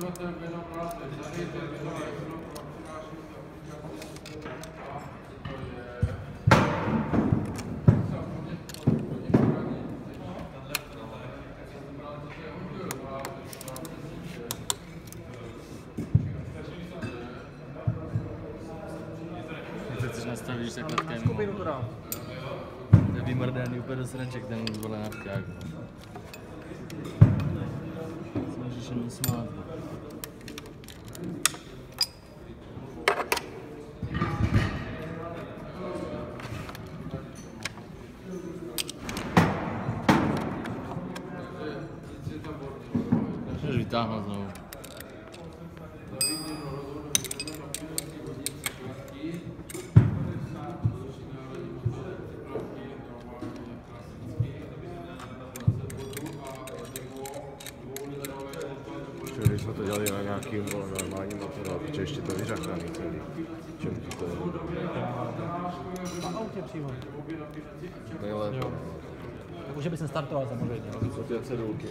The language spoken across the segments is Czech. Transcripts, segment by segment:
Teď si nastavíš takhle ten Skupinu to dám. je vymrdaný úplně do sraček ten vole. Se můžeš jenom smát. Vytáhnout znovu. Když jsme to dělali na nějakým vole, normálním motoru, protože ještě to celý. Čem ti to je Na autě přímo. nejlépe. Jo. Jako, že by jsem startoval samozřejmě. Co ty cedulky?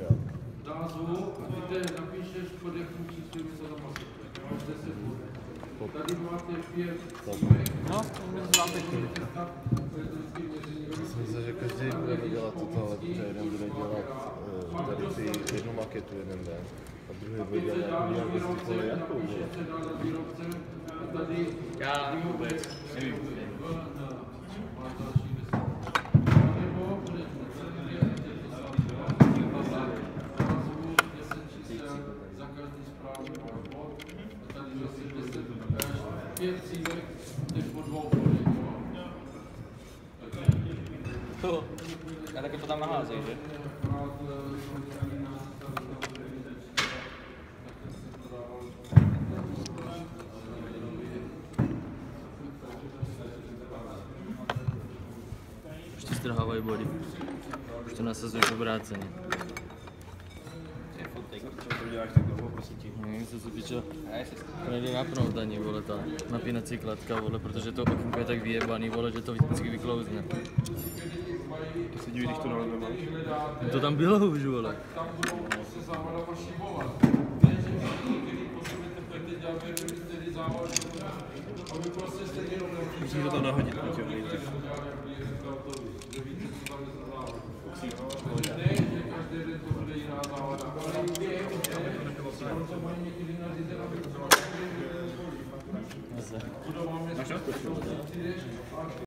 Jo. názvu a ty te napíšeš pod jakým je to tam asi. Máš 10 bod. Tady máte pět No, to mám teď. Jsem myslel, že každý bude dělat toto, protože jeden bude dělat eh, tady ty jednu maketu jeden den a druhý bude dělat nějakou nějakou zvyklou jakou, vole. Já vůbec nevím. Pět cílek, jdeš po dvou bodech, jo. To. A taky to tam naházej, že? Strhávají body. Už to nasazuješ obráceně. No, co se týče, nejde napnout ani, vole, ta napínací kladka, vole, protože to okýnko je tak vyjebaný, vole, že to vždycky vyklouzne. To se diví, když to na lebe máš. To tam bylo už, vole. Musíš to tam nahodit, protože nejde. Zase. Máš naskočit.